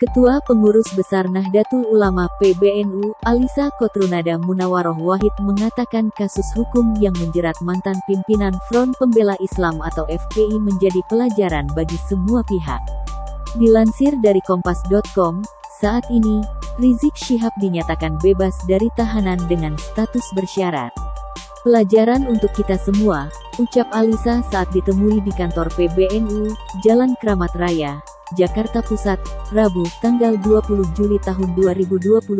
Ketua Pengurus Besar Nahdlatul Ulama PBNU, Alisa Kotrunada Munawaroh Wahid mengatakan kasus hukum yang menjerat mantan pimpinan Front Pembela Islam atau FPI menjadi pelajaran bagi semua pihak. Dilansir dari Kompas.com, saat ini, Rizik Syihab dinyatakan bebas dari tahanan dengan status bersyarat. Pelajaran untuk kita semua, ucap Alisa saat ditemui di kantor PBNU, Jalan Kramat Raya, Jakarta Pusat, Rabu, tanggal 20 Juli tahun 2022.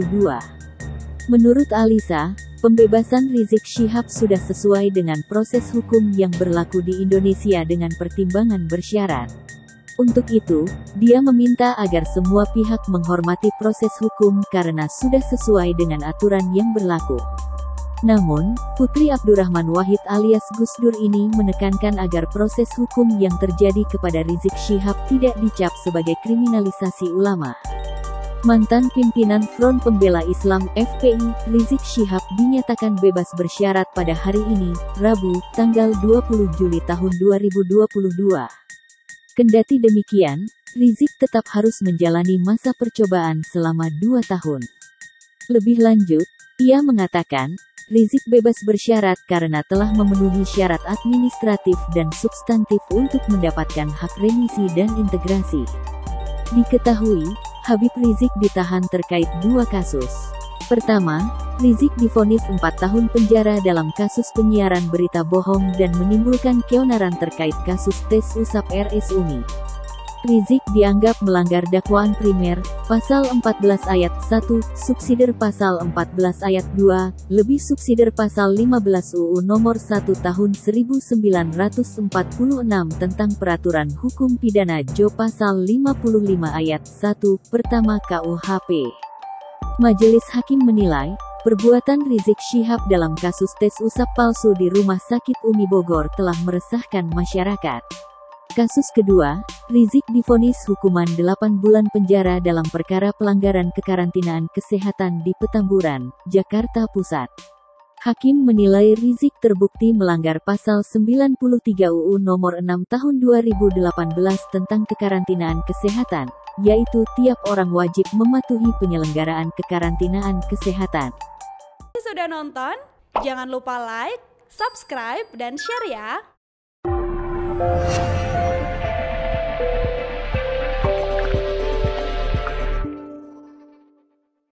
Menurut Alisa, pembebasan Rizik Syihab sudah sesuai dengan proses hukum yang berlaku di Indonesia dengan pertimbangan bersyarat. Untuk itu, dia meminta agar semua pihak menghormati proses hukum karena sudah sesuai dengan aturan yang berlaku. Namun, Putri Abdurrahman Wahid alias Gus Dur ini menekankan agar proses hukum yang terjadi kepada Rizik Syihab tidak dicap sebagai kriminalisasi ulama. Mantan pimpinan Front Pembela Islam FPI, Rizik Syihab dinyatakan bebas bersyarat pada hari ini, Rabu, tanggal 20 Juli tahun 2022. Kendati demikian, Rizik tetap harus menjalani masa percobaan selama dua tahun. Lebih lanjut, ia mengatakan, Rizik bebas bersyarat karena telah memenuhi syarat administratif dan substantif untuk mendapatkan hak remisi dan integrasi. Diketahui, Habib Rizik ditahan terkait dua kasus. Pertama, Rizik difonis 4 tahun penjara dalam kasus penyiaran berita bohong dan menimbulkan keonaran terkait kasus tes usap RS Umi. Rizik dianggap melanggar dakwaan primer, pasal 14 ayat 1, subsider pasal 14 ayat 2, lebih subsider pasal 15 UU nomor 1 tahun 1946 tentang peraturan hukum pidana Jo pasal 55 ayat 1, pertama KUHP. Majelis Hakim menilai, perbuatan Rizik Syihab dalam kasus tes usap palsu di Rumah Sakit Umi Bogor telah meresahkan masyarakat. Kasus kedua, Rizik difonis hukuman 8 bulan penjara dalam perkara pelanggaran kekarantinaan kesehatan di Petamburan, Jakarta Pusat. Hakim menilai Rizik terbukti melanggar pasal 93 UU nomor 6 tahun 2018 tentang kekarantinaan kesehatan, yaitu tiap orang wajib mematuhi penyelenggaraan kekarantinaan kesehatan. Sudah nonton? Jangan lupa like, subscribe, dan share ya!